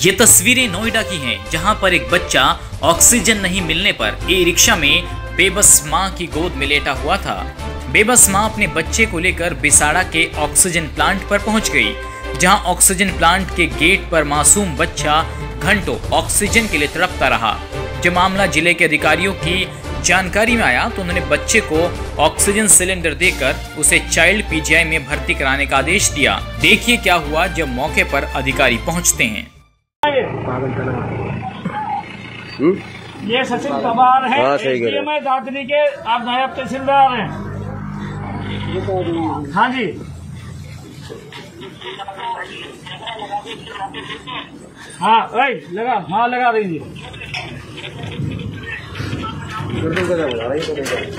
ये तस्वीरें नोएडा की हैं, जहाँ पर एक बच्चा ऑक्सीजन नहीं मिलने पर ई रिक्शा में बेबस माँ की गोद में लेटा हुआ था। बेबस माँ अपने बच्चे को लेकर बिसाड़ा के ऑक्सीजन प्लांट पर पहुँच गई, जहाँ ऑक्सीजन प्लांट के गेट पर मासूम बच्चा घंटों ऑक्सीजन के लिए तड़पता रहा। जब मामला ज़िले के अधिकारियों की जानकारी में आया तो उन्होंने बच्चे को ऑक्सीजन सिलेंडर देकर उसे चाइल्ड पीजीआई में भर्ती कराने का आदेश दिया। देखिए क्या हुआ जब मौके पर अधिकारी पहुँचते हैं। ये सचिन पवार है हाँ, सही है। दादरी के आप नायब तहसीलदार हैं। हाँ जी। हाँ ओए लगा हाँ लगा दीजिए।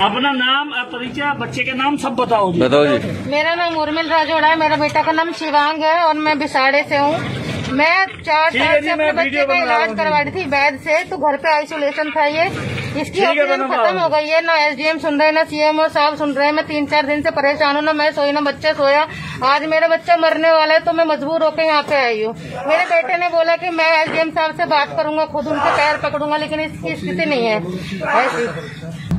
अपना नाम परिचय बच्चे के नाम सब बताओ। जी बताओ जी। मेरा नाम उर्मिल राजोड़ा है मेरा बेटा का नाम शिवांग है और मैं बिसाड़े से हूँ। मैं चार साल से अपने बच्चे का इलाज करवा रही थी वैद से तो घर पे आइसोलेशन था ये। इसकी ऑक्सीजन खत्म हो गई है ना एसडीएम सुन रहे हैं ना सीएमओ साहब सुन रहे हैं। मैं तीन चार दिन से परेशान हूँ ना मैं सोई ना बच्चा सोया। आज मेरा बच्चा मरने वाला है तो मैं मजबूर होकर यहाँ पे आई हूँ। मेरे बेटे ने बोला कि मैं एसडीएम साहब से बात करूँगा खुद उनके पैर पकड़ूँगा लेकिन इसकी स्थिति नहीं है। ऐसी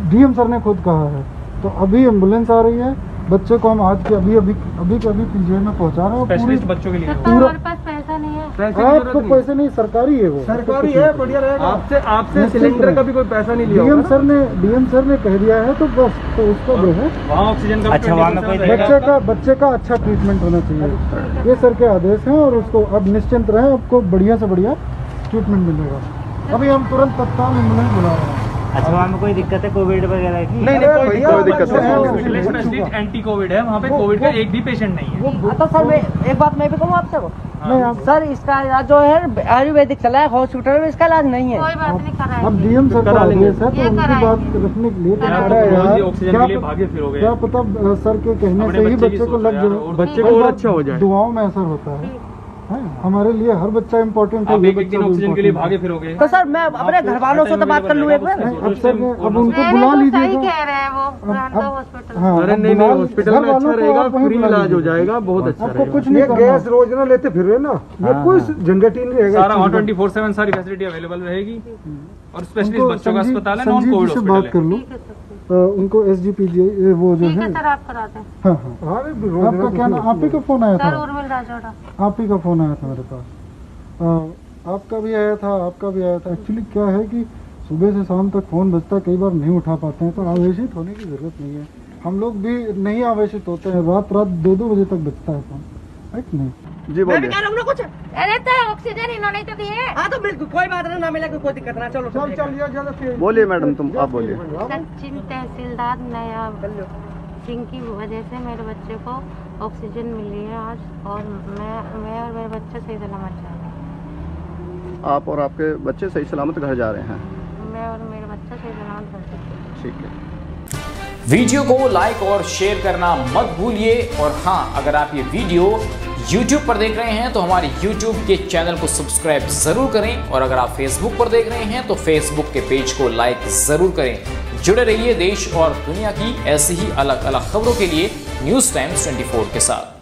डीएम सर ने खुद कहा है तो अभी एंबुलेंस आ रही है बच्चे को हम आज के अभी अभी अभी के अभी पीजीआई में पहुँचा रहे हैं पूरी बच्चों के लिए। तो हमारे पास पैसा नहीं है आपको पैसे नहीं सरकारी है वो। सरकारी है बढ़िया रहेगा। आपसे आपसे सिलेंडर का भी कोई पैसा नहीं लिया डीएम सर ने डीएम सर ने कह दिया है तो बस तो उसको जो है। ऑक्सीजन का अच्छा बच्चे का बच्चे का अच्छा ट्रीटमेंट होना चाहिए। ये सर के आदेश है और उसको अब निश्चिंत रहे आपको बढ़िया से बढ़िया ट्रीटमेंट मिलेगा। अभी हम तुरंत तत्काल एंबुलेंस बुला रहे हैं। अच्छा वहाँ में कोई दिक्कत है कोविड वगैरह की? नहीं नहीं कोई कोई दिक्कत है नहीं है। एंटी कोविड है वहाँ पे कोविड का एक भी पेशेंट नहीं है। तो सर मैं एक बात मैं भी कहूँ आपसे? नहीं सर इसका इलाज जो है आयुर्वेदिक चला है हॉस्पिटल में इसका इलाज नहीं है। कोई बात नहीं अब डीएम सर का करा लेंगे। सर है तो उनकी बात रखने के लिए तो है ऑक्सीजन क्या के लिए पता- भागे फिरोगे। क्या पता सर के कहने से ही बच्चे को लग जाए। बच्चे को और अच्छा हो जाए। दुआओं में असर होता है। हैं? हमारे लिए हर बच्चा इम्पोर्टेंट है एक एक दिन ऑक्सीजन के लिए भागे फिरोगे? तो सर मैं अपने घर वालों से तो बात कर लूँ एक बार? अब सर अब उनको बुला हैं वो हॉस्पिटल हाँ, अरे नहीं नहीं हॉस्पिटल में अच्छा रहेगा फ्री इलाज हो जाएगा बहुत अच्छा आपको कुछ नहीं गैस रोज ना लेते फिर ना? ये कोई झंझट ही नहीं रहेगा सारा ट्वेंटी फोर सेवन सारी फैसिलिटी अवेलेबल रहेगी। और स्पेशलिस्ट बच्चों का अस्पताल है नॉन कोविड बात कर है। लो। है उनको एस जी पी जी वो जो है है। सर आप हाँ। हाँ। हाँ, आपका क्या नाम आप ही का फ़ोन आया था? आप ही का फ़ोन आया था मेरे पास। आपका भी आया था आपका भी आया था। एक्चुअली क्या है कि सुबह से शाम तक फ़ोन बजता है कई बार नहीं उठा पाते हैं तो आवेशित होने की ज़रूरत नहीं है। हम लोग भी नहीं आवेशित होते हैं रात रात दो दो बजे तक बजता है फ़ोन। है कि नहीं। जी मैं भी बोलिए कह रहा हूँ ना कुछ। अरे तो ऑक्सीजन इन्होंने तो दी है। हाँ तो बिल्कुल कोई बात नहीं ना मिला कोई दिक्कत ना चलो चल चल ये जल्द से बोलिए मैडम तुम आप बोलिए। सचिन तहसीलदार नया सिंह की वजह से मेरे बच्चे को ऑक्सीजन मिली है आज और मैं मैं और मेरे बच्चे सही सलामत जा रहे हैं। आप और आपके बच्चे सही सलामत घर जा रहे हैं। मैं और मेरे बच्चे सही सलामत घर जा रहे हैं। ठीक है। वीडियो को लाइक और शेयर करना मत भूलिए और हाँ अगर आप ये वीडियो YouTube पर देख रहे हैं तो हमारे YouTube के चैनल को सब्सक्राइब ज़रूर करें और अगर आप Facebook पर देख रहे हैं तो Facebook के पेज को लाइक ज़रूर करें। जुड़े रहिए देश और दुनिया की ऐसी ही अलग अलग खबरों के लिए न्यूज़ टाइम्स 24 के साथ।